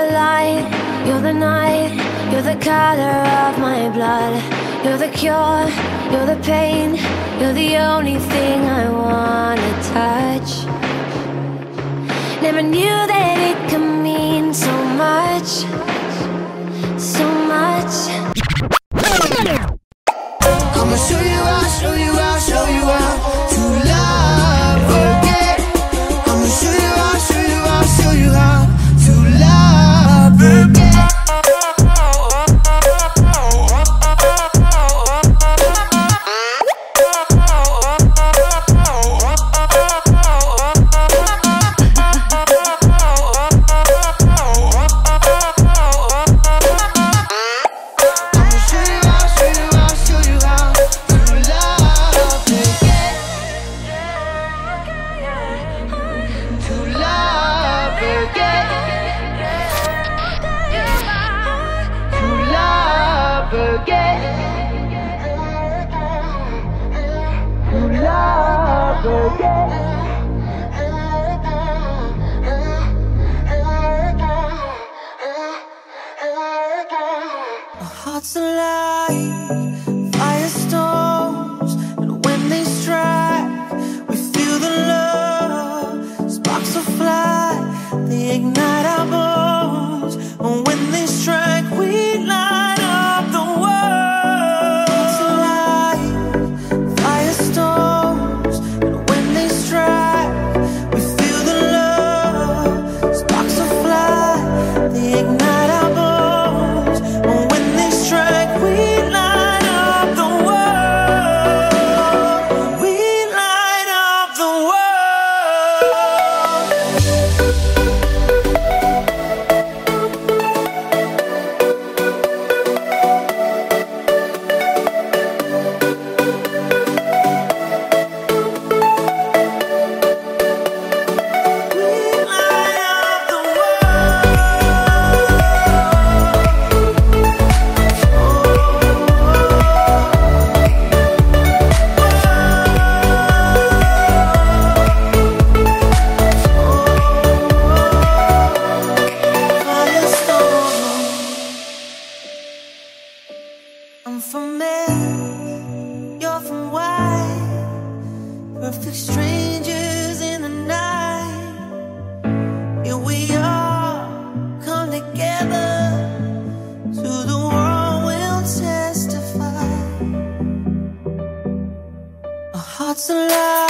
the light, you're the night, you're the color of my blood. You're the cure, you're the pain, you're the only thing I wanna touch. Never knew that it could mean so much. forget. You love again. what's alive.